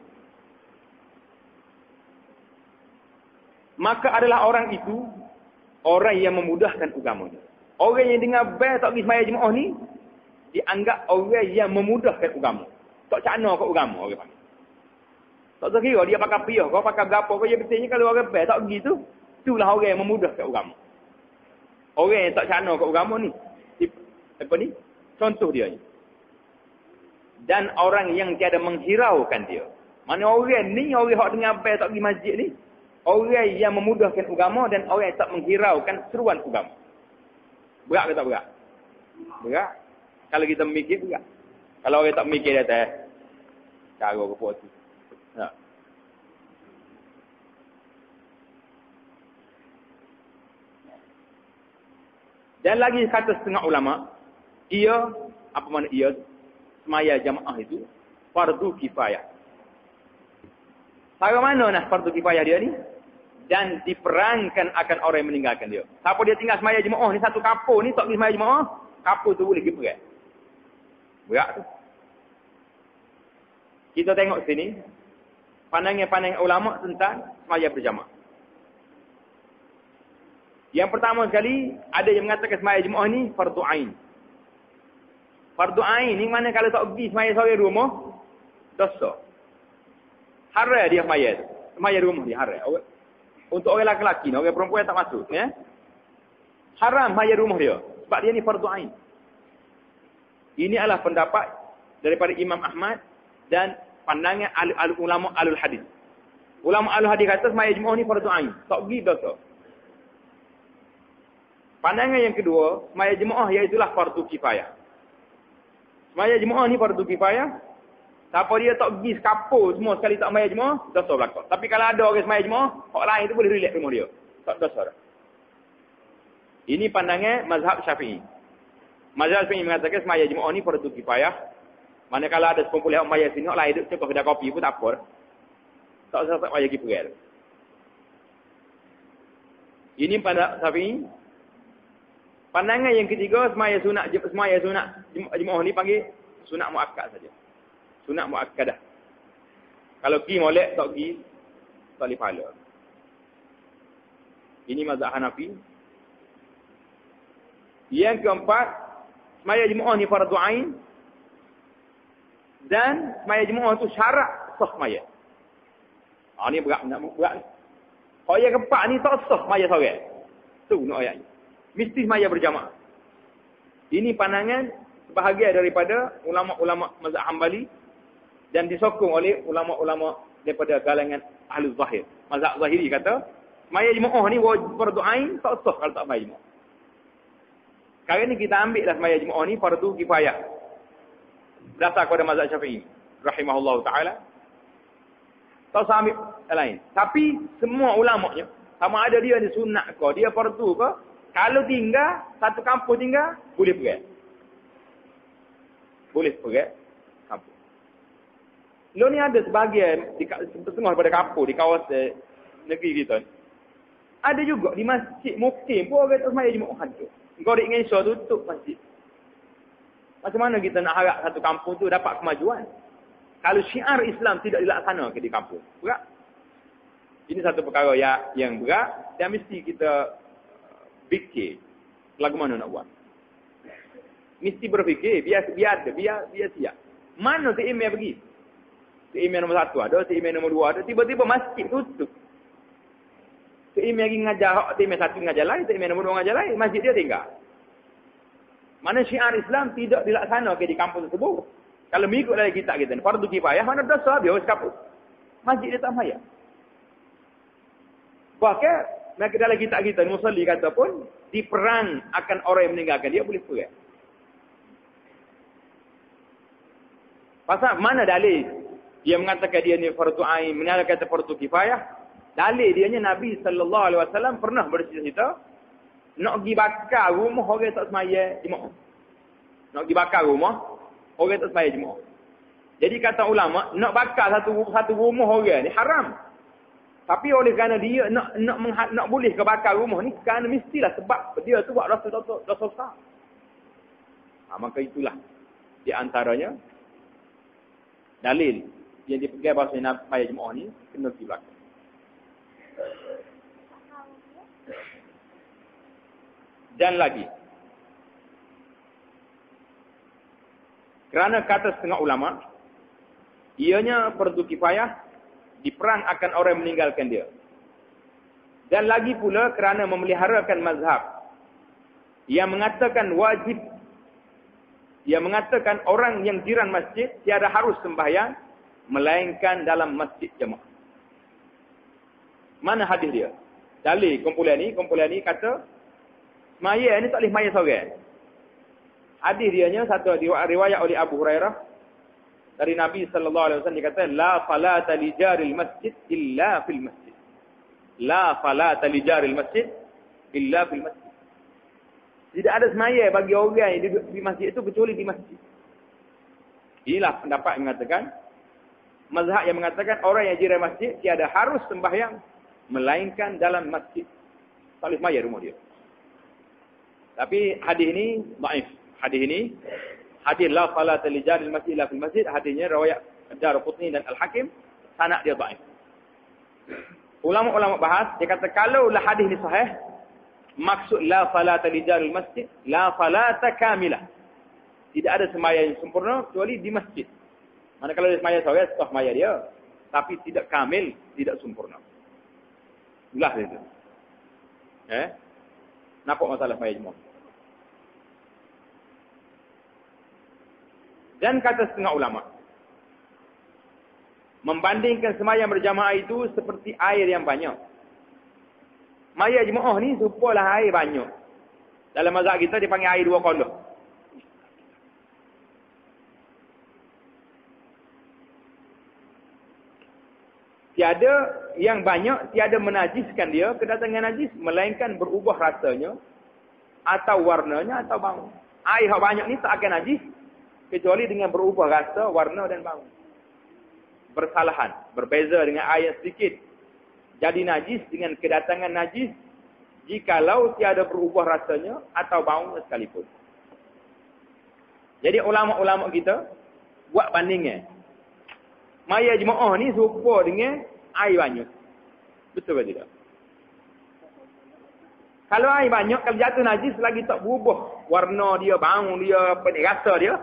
Maka adalah orang itu. Orang yang memudahkan agama ni. Orang yang dengar bel tak pergi semayah jemaah ni. Dianggap orang yang memudahkan agama. Tak cana kau agama orang panggil. Tak terkira dia pakai piyah kau pakai berapa kau yang betulnya kalau orang bel tak begitu. Itulah orang yang memudahkan agama. Orang yang tak cana kau agama ni. Apa ni? Contoh dia ni. Dan orang yang tiada menghiraukan dia. Mana orang ni, orang yang dengar bel tak pergi masjid ni. Orang yang memudahkan agama dan orang yang tak menghiraukan seruan agama. Berat ke tak berat? Berat. Kalau kita memikir, berat. Kalau orang tak mikir dia teh. Cara ke puas. Ha. Dan lagi kata setengah ulama, ia apa mana ia semaya jamaah itu fardu kifayah. Bagaimana nah fardu kifayah dia ni? Dan diperangkan akan orang yang meninggalkan dia. Siapa dia tinggal semaya jemaah ni satu kapur ni tak pergi semaya jemaah, kapur tu boleh diperang. Berat tu. Kita tengok sini. Pandangan-pandangan ulama tentang semaya berjamaah. Yang pertama sekali, ada yang mengatakan semaya jemaah ni fardu ain. Fardu ain ni mana kalau tak pergi semaya sore rumah, dosa. Harai dia semaya tu. Semaya rumah dia harai. Untuk orang lelaki orang perempuan tak masuk. Ya? Haram semaya rumah dia. Sebab dia ni fardu ain. Ini adalah pendapat daripada Imam Ahmad dan pandangan al, al ulama alul hadis. Ulama alul hadis kata semaya Jumaat ni fardu ain, tak pergi dosa. Pandangan yang kedua, semaya Jumaat iaitu fardu kifayah. Semaya Jumaat ni fardu kifayah. Siapa dia tak pergi sekapur semua sekali tak semaya Jumaat, dosa belakang. Tapi kalau ada orang semaya Jumaat, orang lain tu boleh relax rumah dia. Tak dosa dah. Ini pandangan mazhab Syafi'i. Mazhab Syafi'i mengatakan semaya Jumaat ni fardu kifayah. Manakala ada sekumpulan orang maya sini, orang lain duduk cukup kedai kopi pun tak apa. Tak usah tak payah pergi pergi. Ini pada Syafi'i. Pandangan yang ketiga, semaya sunat, semaya sunat Jumaat ni panggil sunat muakkad saja. Sunat muakkadah. Kalau pergi molek, tak pergi, tak boleh pahala. Ini mazhab Hanafi. Yang keempat, semaya Jumaat ni fardu ain. Dan semaya Jumaat tu syarat sah semaya. Ha, ni berat, nak berat. Kalau yang keempat ni tak sah semaya seorang. Tu nak ayat ni. Mesti semaya berjamaah. Ini pandangan sebahagian daripada ulama-ulama mazhab Hambali dan disokong oleh ulama-ulama daripada kalangan ahli zahir. Mazhab zahiri kata, semaya Jumaat ni fardu ain tak sah kalau tak semaya Jumaat. Sekarang ni kita ambil lah semaya Jumaat ni fardu kifayah. Berdasar kepada mazhab Syafi'i rahimahullah taala. Tak usah ambil yang lain. Tapi semua ulamanya sama ada dia ni sunat ke, dia fardu ke, kalau tinggal satu kampung tinggal boleh pergi. Boleh pergi. Lo ni ada sebahagian di setengah daripada kampung di kawasan negeri kita. Ada juga di masjid mukim pun orang tak semaya Jumaat tu. Kau dik tutup masjid. Macam mana kita nak harap satu kampung tu dapat kemajuan? Kalau syiar Islam tidak dilaksanakan di kampung. Berat. Ini satu perkara yang, yang berat. Dan mesti kita fikir. Lagu mana nak buat? Mesti berfikir. Biar, biar. Biar, biar siap. Mana si email pergi? Email nombor satu ada. Email nombor dua ada. Tiba-tiba masjid tutup. Email lagi ngajar. Email satu ngajar lain. Email nombor dua ngajar lain. Masjid dia tinggal. Mana syiar Islam tidak dilaksanakan di kampung tersebut. Kalau mengikut dari kita kita ni, fardu kifayah, mana dosa dia harus kaput. Masjid dia tak maya. Bahkan, mereka dalam kita kita ni, musalli kata pun, diperang akan orang yang meninggalkan dia, boleh pergi. Pasal mana dalil dia mengatakan dia ni fardu ain, menyatakan kata fardu kifayah? Dalil dia ni Nabi sallallahu alaihi wasallam pernah bercerita nak pergi bakar rumah orang tak semaya jemaah. Nak pergi bakar rumah orang tak sembahyang Jumaat. Jadi kata ulama, nak bakar satu satu rumah orang ni haram. Tapi oleh kerana dia nak nak nak, nak boleh ke bakar rumah ni kerana mestilah sebab dia tu buat dosa dosa dosa besar. Ha, maka itulah di antaranya dalil yang dipegang bahasa nak sembahyang Jumaat ni kena pergi bakar. Dan lagi, Kerana kata setengah ulama, ianya perdu kifayah, diperang akan orang yang meninggalkan dia. Dan lagi pula kerana memeliharakan mazhab, yang mengatakan wajib, yang mengatakan orang yang jiran masjid, tiada harus sembahyang, melainkan dalam masjid jemaah. Mana hadis dia? Dalil kumpulan ni, kumpulan ni kata, maya ni tak boleh maya seorang. Hadis dianya satu riwayat oleh Abu Hurairah dari Nabi sallallahu alaihi wasallam dikata la salata li jaril masjid illa fil masjid. La salata li jaril masjid illa fil masjid. Tidak ada semaya bagi orang yang duduk di masjid itu kecuali di masjid. Inilah pendapat yang mengatakan mazhab yang mengatakan orang yang jiran masjid tiada harus sembahyang melainkan dalam masjid. Tak boleh rumah dia. Tapi hadis ini dhaif hadis ini hadis la salat li jaril masjid la fil masjid hadisnya riwayat Darqutni dan Al-Hakim sanad dia dhaif ulama-ulama bahas dia kata kalau lah hadis ni sahih maksud la salat li jaril masjid la salat kamilah tidak ada sembahyang yang sempurna kecuali di masjid mana kalau dia sembahyang sahih sah sembahyang dia tapi tidak kamil tidak sempurna itulah dia eh nampak masalah sembahyang jemaah Dan kata setengah ulama. Membandingkan semayang berjamaah itu seperti air yang banyak. Maya jemaah ni supalah air banyak. Dalam mazhab kita dipanggil air dua kolah. Tiada yang banyak, tiada menajiskan dia, kedatangan najis, melainkan berubah rasanya, atau warnanya, atau bau. Air yang banyak ni tak akan najis, kecuali dengan berubah rasa, warna dan bau. Bersalahan, berbeza dengan air sedikit. Jadi najis dengan kedatangan najis jikalau tiada berubah rasanya atau bau sekalipun. Jadi ulama-ulama kita buat bandingnya. Maya jemaah ni serupa dengan air banyak. Betul ke tidak? Kalau air banyak, kalau jatuh najis lagi tak berubah. Warna dia, bau dia, apa ni, rasa dia.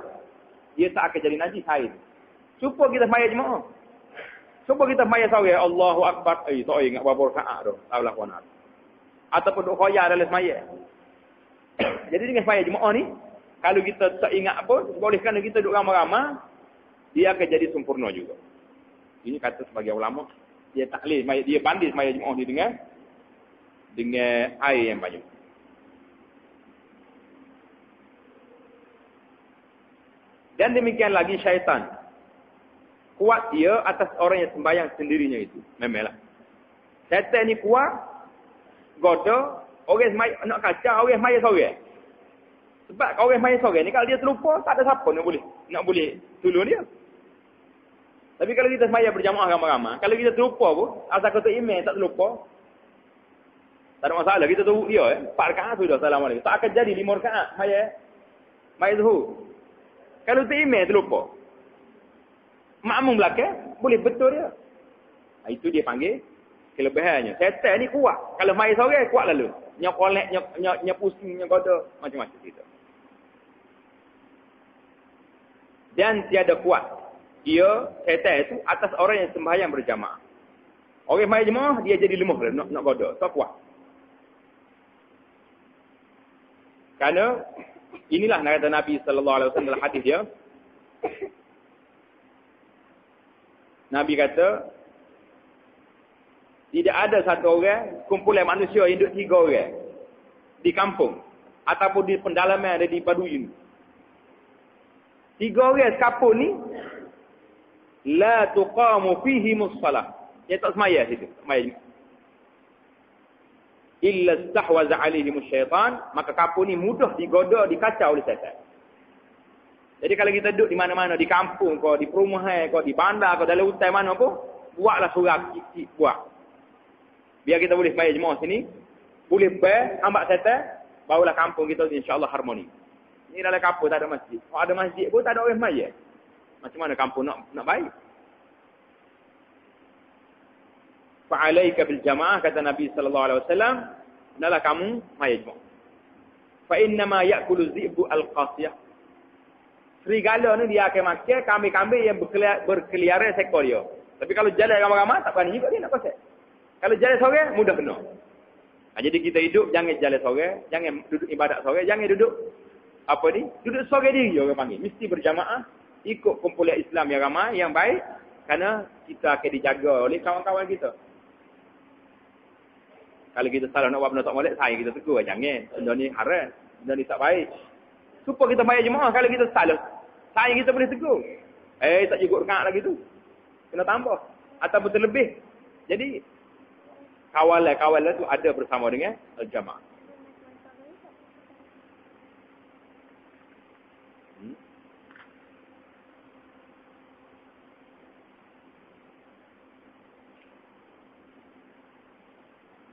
Dia tak akan jadi najis air. Cuba kita maya jemaah. Cuba kita maya sore. Allahu Akbar. Eh, tak ingat berapa rakaat tu. Tak berlaku anak. Ataupun duk khoyar dalam semaya. [COUGHS] jadi dengan semaya jemaah ni, kalau kita tak ingat apa, boleh kerana kita duduk ramah-ramah, dia akan jadi sempurna juga. Ini kata sebagai ulama. Dia tak dia pandai semaya jemaah ni dengan dengan air yang banyak. Dan demikian lagi syaitan. Kuat dia atas orang yang sembahyang sendirinya itu. Memanglah. Syaitan ni kuat. Goda. Orang sembahyang nak kacau. Orang sembahyang sore. Sebab orang sembahyang sore ni kalau dia terlupa. Tak ada siapa nak boleh. Nak boleh tolong dia. Tapi kalau kita sembahyang berjamaah ramai-ramai. Kalau kita terlupa pun. Asal kata email tak terlupa. Tak ada masalah. Kita tahu dia. Eh. Empat rakaat sudah. Assalamualaikum. Tak akan jadi lima rakaat. Maya. Maya zuhur. Kalau tu email terlupa. Makmum belakang. Boleh betul dia. Ha, itu dia panggil. Kelebihannya. Setan ni kuat. Kalau maya sore kuat lalu. Nyok kolek. Nyok, nyok, nyok pusing. Nyok kodoh. Macam-macam kita. Dan tiada kuat. Dia, setan itu atas orang yang sembahyang berjamaah. Orang yang maya jemaah, dia jadi lemah. Nak, nak kodoh. Tak kuat. Karena inilah kata Nabi sallallahu alaihi wasallam dalam hadis dia. Nabi kata tidak ada satu orang kumpulan manusia yang hidup tiga orang di kampung ataupun di pendalaman ada di Paduyun. Tiga orang sekapun ni la tuqamu fihi musalla. Dia tak semaya situ. Semaya illa stahwaza alaihim syaitan maka kampung ni mudah digoda dikacau oleh syaitan. Jadi kalau kita duduk di mana-mana di kampung kau di perumahan kau di bandar kau dalam hutan mana pun buatlah surah kiki buat. Biar kita boleh bayar jemaah sini boleh bayar hambak syaitan barulah kampung kita insyaallah harmoni. Ni dalam kampung tak ada masjid. Kalau ada masjid pun tak ada orang bayar macam mana kampung nak nak baik? Fa'alaika bil jamaah kata Nabi sallallahu alaihi wasallam adalah kamu mayajmu fa inna ma ya'kulu dhi'bu al qasiyah serigala ni dia akan makan kambing-kambing yang berkeliaran seekor dia. Tapi kalau jalan ramai-ramai tak berani juga dia nak kosek. Kalau jalan sore mudah kena. Ha, jadi kita hidup jangan jalan sore jangan duduk ibadat sore jangan duduk apa ni duduk sore diri orang panggil. Mesti berjamaah ikut kumpulan Islam yang ramai yang baik kerana kita akan dijaga oleh kawan-kawan kita kalau kita salah nak buat benda tak molek, saya kita tegur. Jangan. Benda ni haram. Benda ni tak baik. Supaya kita bayar jemaah kalau kita salah. Saya kita boleh tegur. Eh, tak juga rengak lagi tu. Kena tambah. Atau betul lebih. Jadi, kawalan-kawalan tu ada bersama dengan jemaah.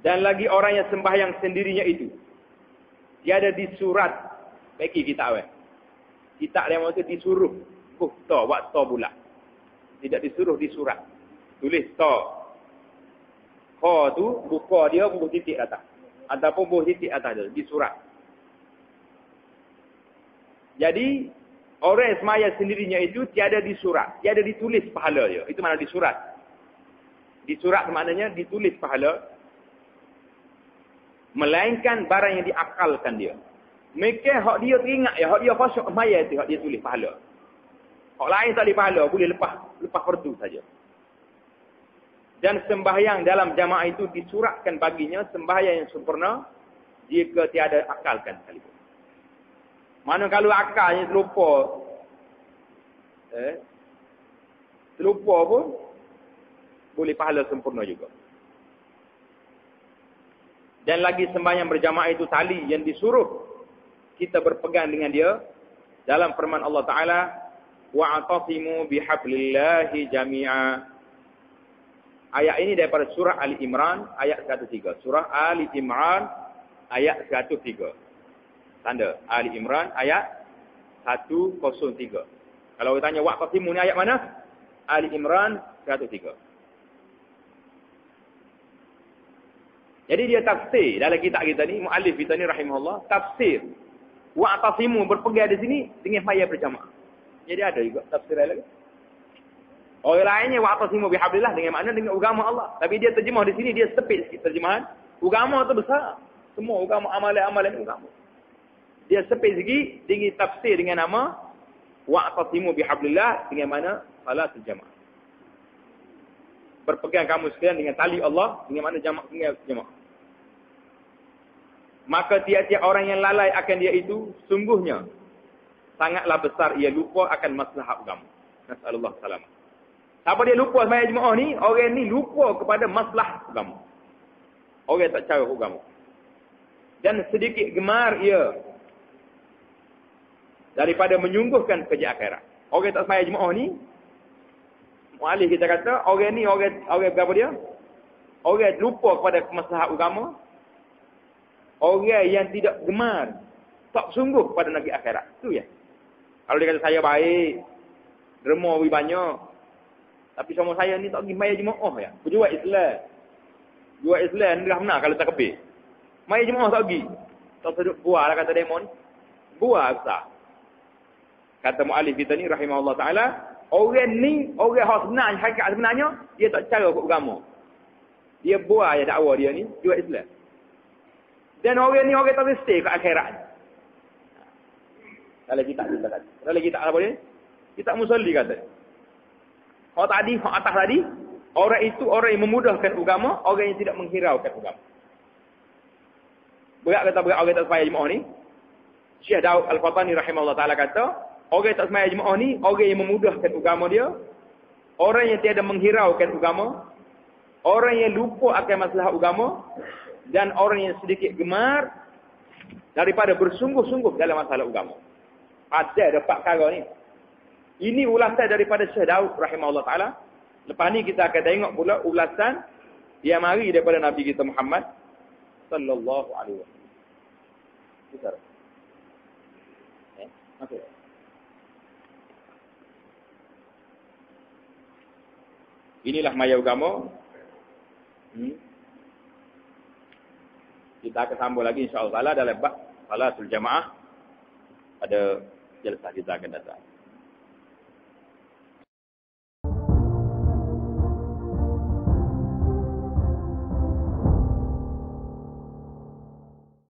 Dan lagi orang yang sembahyang sendirinya itu. Dia ada di surat. Bagi kita awal. Kita yang waktu disuruh. Kuh to, wak to pula. Tidak disuruh di surat. Tulis to. Ko tu, buka dia buku titik atas. Ataupun buku titik atas dia. Di surat. Jadi, orang yang semaya sendirinya itu tiada di surat. Tiada ditulis pahala dia. Itu mana di surat. Di surat maknanya ditulis pahala Melainkan barang yang diakalkan dia. Mereka hak dia teringat ya, hak dia khusyuk maya itu, hak dia tulis pahala. Hak lain tak boleh pahala, boleh lepas lepas fardu saja. Dan sembahyang dalam jamaah itu disuratkan baginya sembahyang yang sempurna jika tiada akalkan sekalipun. Mana kalau akalnya terlupa eh terlupa pun boleh pahala sempurna juga. Dan lagi sembahyang berjamaah itu tali yang disuruh kita berpegang dengan dia dalam firman Allah Taala wa'tasimu bihablillahi jami'a. Ayat ini daripada surah Ali Imran ayat 103. Surah Ali Imran ayat 103. Tanda Ali Imran ayat 103. Kalau kita tanya wa'tasimu ni ayat mana? Ali Imran 103. Jadi dia tafsir dalam kitab kita ni, muallif kita ni rahimahullah, tafsir wa'tasimu berpegang di sini dengan payah berjamaah. Jadi ada juga tafsir lagi. Orang lainnya wa'tasimu bihablillah dengan makna dengan agama Allah. Tapi dia terjemah di sini dia sepit sikit terjemahan. Agama tu besar. Semua agama amalan-amalan agama. Dia sepit sikit dengan tafsir dengan nama wa'tasimu bihablillah dengan mana salat jamaah. Berpegang kamu sekalian dengan tali Allah dengan mana jamaah dengan jamaah. Maka tiap-tiap orang yang lalai akan dia itu sungguhnya sangatlah besar ia lupa akan masalah agama. Nasallallahu salam. Siapa dia lupa sembahyang jemaah ni? Orang ni lupa kepada masalah agama. Orang tak cara agama. Dan sedikit gemar ia daripada menyungguhkan kerja akhirat. Orang tak sembahyang jemaah ni Mualif kita kata orang ni orang orang berapa dia? Orang lupa kepada masalah agama. Orang yang tidak gemar tak sungguh pada negeri akhirat. Tu ya. Kalau dia kata saya baik, derma lebih banyak. Tapi sama saya ni tak pergi mayat jemaah ya. Berjual Islam. Jual Islam ni dah benar kalau tak kebir. Mayat jemaah tak pergi. Tak sedut buah lah kata demo ni. Buah besar. Kata mu'alif kita ni rahimahullah ta'ala. Orang ni, orang yang sebenarnya, hakikat sebenarnya, dia tak cara untuk agama. Dia buah ya dakwah dia ni, jual Islam. Dan orang ni orang tak mesti ke akhirat. Kalau kita kata. Kalau kita apa dia? Kita musalli kata. Orang tadi, orang atas tadi, orang itu orang yang memudahkan agama, orang yang tidak menghiraukan agama. Berat kata berat orang tak sembahyang jemaah ni. Syekh Daud Al-Fatani rahimahullah taala kata, orang tak sembahyang jemaah ni, orang yang memudahkan agama dia, orang yang tiada menghiraukan agama, orang yang lupa akan masalah agama dan orang yang sedikit gemar daripada bersungguh-sungguh dalam masalah agama. Ada dapat perkara ni. Ini ulasan daripada Syekh Daud rahimahullah taala. Lepas ni kita akan tengok pula ulasan yang mari daripada Nabi kita Muhammad sallallahu alaihi wasallam. Kita. Eh, okey. Inilah maya agama. Hmm. Kita akan sambung lagi insya-Allah dalam bab salatul jamaah pada jalsah kita akan datang.